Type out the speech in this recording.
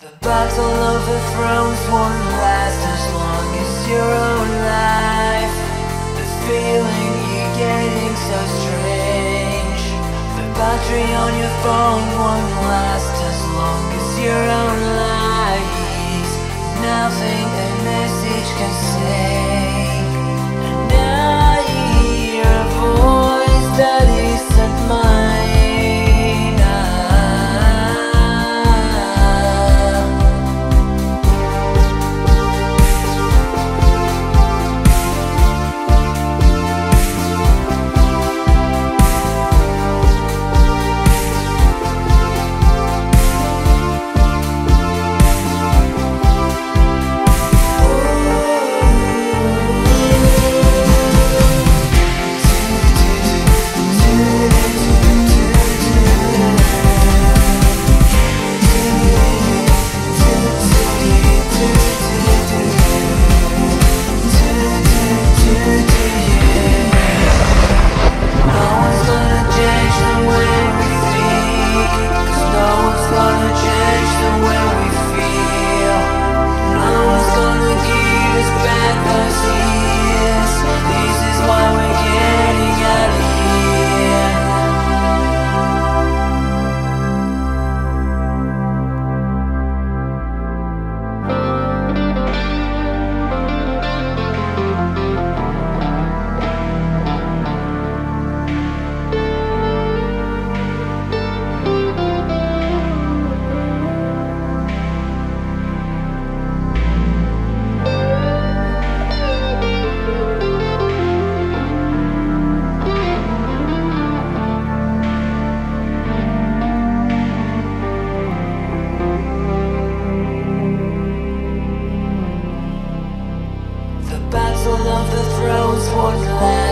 The battle of the thrones won't last as long as your own life. The feeling you're getting so strange. The battery on your phone won't last the thrones won't last.